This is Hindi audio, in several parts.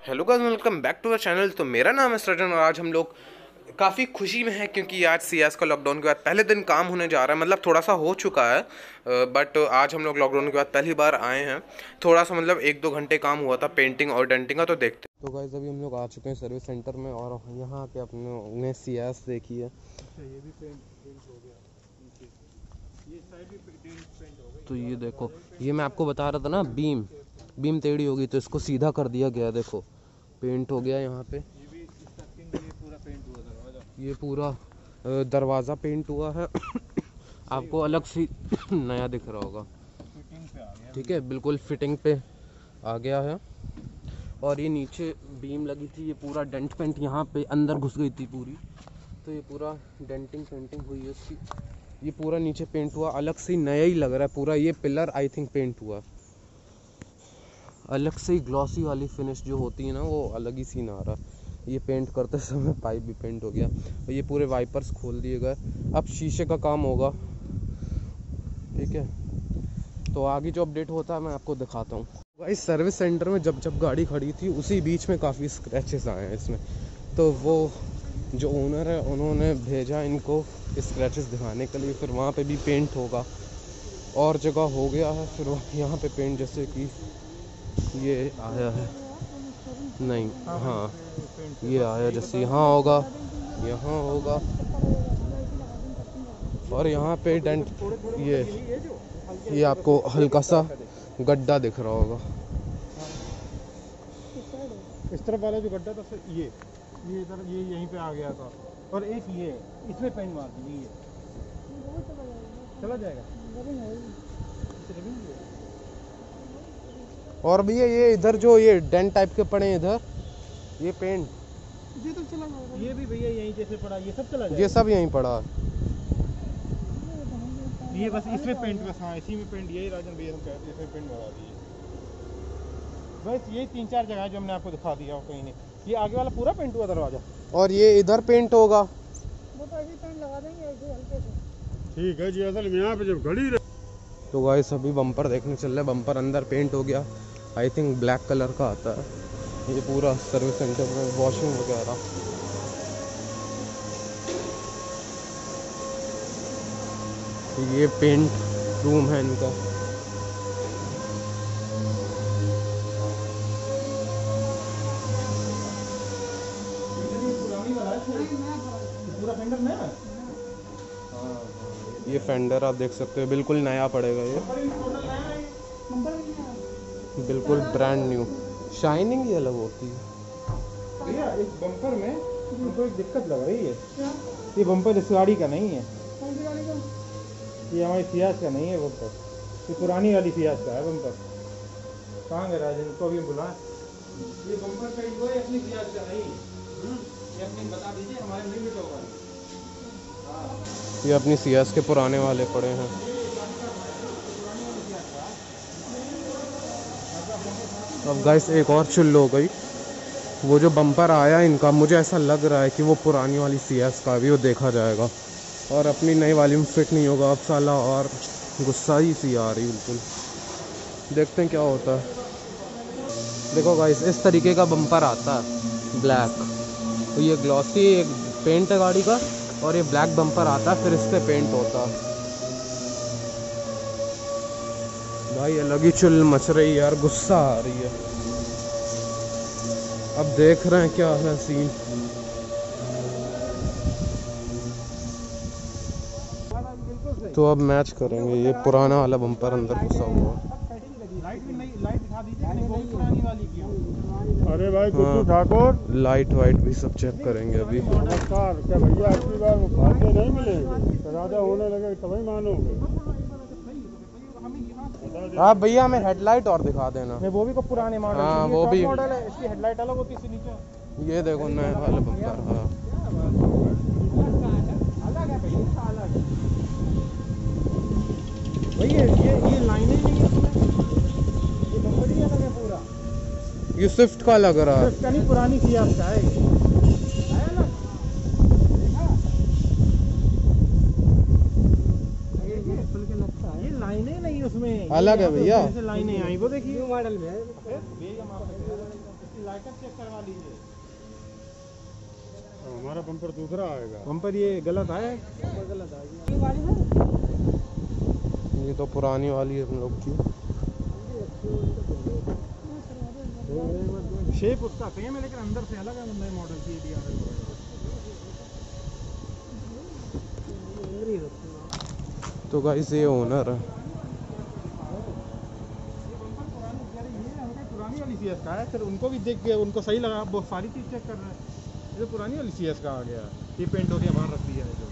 Hello guys welcome back to our channel तो मेरा नाम है सृजन और आज हम लोग काफ़ी खुशी में हैं क्योंकि आज सी का लॉकडाउन के बाद पहले दिन काम होने जा रहा है। मतलब थोड़ा सा हो चुका है बट आज हम लोग लॉकडाउन के बाद पहली बार आए हैं। थोड़ा सा मतलब एक दो घंटे काम हुआ था पेंटिंग और डेंटिंग का तो देखते तो गाइस अभी हम लोग आ चुके हैं सर्विस सेंटर में और यहाँ पे अपने ने सी एस देखी है। तो ये देखो ये मैं आपको बता रहा था ना बीम बीम टेढ़ी होगी तो इसको सीधा कर दिया गया देखो। पेंट हो गया यहाँ पे। ये पूरा दरवाज़ा पेंट हुआ है। आपको अलग सी नया दिख रहा होगा। ठीक है, बिल्कुल फिटिंग पे आ गया है। और ये नीचे बीम लगी थी, ये पूरा डेंट पेंट यहाँ पे अंदर घुस गई थी पूरी। तो ये पूरा डेंटिंग पेंटिंग हुई है उसकी ये पूरा नीचे पेंट हुआ, अलग से नया ही लग रहा है पूरा। ये पिलर आई थिंक पेंट हुआ। अलग से ही ग्लॉसी वाली फिनिश जो होती है ना, वो अलग ही सीन आ रहा। ये पेंट करते समय पाइप भी पेंट हो गया। और ये पूरे वाइपर्स खोल दिए गए। अब शीशे का काम होगा। ठीक है? तो आगे जो अपडेट होता है, मैं आपको दिखाता हूँ। इस सर्विस सेंटर में जब जब गाड़ी खड़ी थी, उसी बीच में काफ़ी स्क्रैचेस आए हैं इसमें। तो वो जो ओनर है, उन्होंने भेजा इनको स्क्रैचेस दिखाने के लिए। फिर वहाँ पे भी पेंट होगा। और जगह हो गया है। फिर यहाँ पे पेंट जैसे कि ये आया है। नहीं हाँ ये आया जैसे यहाँ होगा यहाँ होगा। और यहाँ पे डेंट ये ये आपको हल्का सा गड्ढा दिख रहा होगा। इस तरफ़ वाला जो गड्ढा था ये ये इधर ये यहीं पे आ गया था। और एक ये इसमें पेंट मार दी ये। चला जाएगा? और भैया ये इधर जो ये डेंट टाइप के पड़े हैं इधर ये पेंट ये तो चला ये भी भैया यहीं जैसे पड़ा ये सब चला ये सब यहीं पड़ा। ये बस इसमें पेंट बस हाँ इसी में पेंट यही राजन भैया हम कहते इसमें पेंट लगा दिए। बस ये तीन चार जगह जो हमने आपको दिखा दिया कहीं नहीं। ये आगे वाला पूरा पेंट हुआ दरवाज़ा? और ये इधर पेंट होगा। वो तो ऐसे पेंट लगा देंगे ऐसे हल्के से। ठीक है जी असल में यहाँ पे जब घड़ी तो गाइस अभी बम्पर देखने चल रहे बम्पर अंदर पेंट हो गया। आई थिंक ब्लैक कलर का आता है। ये पूरा सर्विस सेंटर में वॉशिंग वगैरह। ये पेंट रूम है इनका। ये फेंडर आप देख सकते हो, बिल्कुल नया पड़ेगा ये। बिल्कुल ब्रांड न्यू शाइनिंग ही अलग होती है। भैया इस बम्पर में हमको एक दिक्कत लग रही है? ये बम्पर इस गाड़ी का नहीं है। ये हमारी सियाज का नहीं है बम्पर ये पुरानी वाली सियाज का है बम्पर कहाँ गए राजन को अभी बुला। ये बम्पर का वो अपनी सियाज का नहीं ये अपनी बता दीजिए हमारे लिमिट होगा। ये अपनी सियाज के पुराने वाले पड़े हैं। अब गैस एक और चुल्ल हो गई। वो जो बम्पर आया इनका, मुझे ऐसा लग रहा है कि वो पुरानी वाली सी एस का भी वो देखा जाएगा। और अपनी नई वाली में फिट नहीं होगा, अब साला और गुस्सा ही सी आ रही, बिल्कुल। देखते हैं क्या होता है। देखो गाइस इस तरीके का बम्पर आता है ब्लैक तो ये ग्लॉसी एक पेंट है गाड़ी का, और ये ब्लैक बम्पर आता है, फिर इस पर पेंट होता है। भाई अलग ही चुल मच रही यार गुस्सा आ रही है। अब देख रहे हैं क्या है सीन तो अब मैच करेंगे ये पुराना वाला बम्पर अंदर घुसा हुआ। अरे भाई हाँ, ठाकुर। लाइट वाइट भी सब चेक करेंगे अभी। नमस्कार क्या भैया अगली बार वो भाग्य नहीं मिलेंगे राजा होने लगे तभी मानोगे। हाँ भैया हमें हेडलाइट और दिखा देना। नहीं वो भी को पुराने मॉडल हाँ वो भी। मॉडल है इसकी हेडलाइट अलग होती है नीचे। ये देखो नए वाले बम्पर हाँ। भैया ये ये लाइनें नहीं है इसमें। ये बम्पर ही अलग है पूरा। ये स्विफ्ट का लग रहा है। स्विफ्ट का नहीं पुरानी सी आपका है। अलग है भैया। लाइनें आई वो देखिए। मॉडल में लाइटर चेक करवा लीजिए हमारा पंपर दूसरा आएगा। बम्पर ये गलत आया गलत ये तो पुरानी वाली है हम लोग की। शेप उसका सेम है लेकिन अंदर से अलग है नए मॉडल की डी तो गाइस ये ओनर है पुरानी वाली सी का है फिर उनको भी देख के उनको सही लगा। वो सारी चीज़ चेक कर रहे हैं। ये तो पुरानी वाली सी का आ गया। ये पेंट हो गया बाहर रख दिया है जो।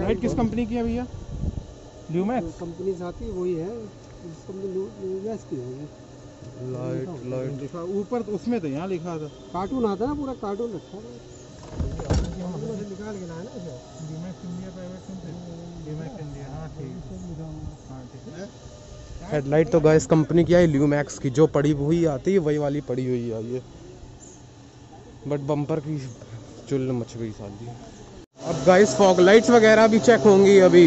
लाइट किस कंपनी की है भैया? ल्यूमैक्स कंपनी आती है वही है। की लाइट लाइट लिखा ऊपर तो उसमें तो यहाँ लिखा था। कार्टून आता ना पूरा कार्टून रखा है। निकाल के लाया ना इसे Lumax India private Lumax India हाँ। ठीक हाँ। ठीक हेडलाइट तो गाइस कंपनी की है ल्यूमैक्स की। जो पड़ी हुई आती है वही वाली पड़ी हुई है ये। बट बम्पर की चुल मच गई साली। अब गाइस फॉग लाइट्स वगैरह भी चेक होंगी अभी।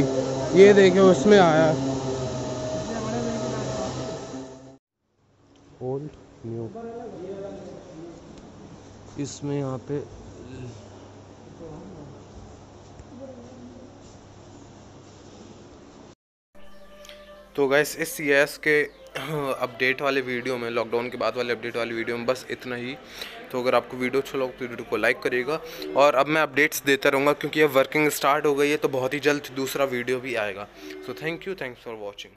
ये देखो उसमें आया। ओल्ड न्यू इसमें यहाँ पे तो गैस इस सी के अपडेट वाले वीडियो में लॉकडाउन के बाद वाले अपडेट वाले वीडियो में बस इतना ही। तो अगर आपको वीडियो अच्छा लगा तो वीडियो को लाइक करिएगा। और अब मैं अपडेट्स देता रहूँगा, क्योंकि अब वर्किंग स्टार्ट हो गई है तो बहुत ही जल्द दूसरा वीडियो भी आएगा। So thank you thanks for watching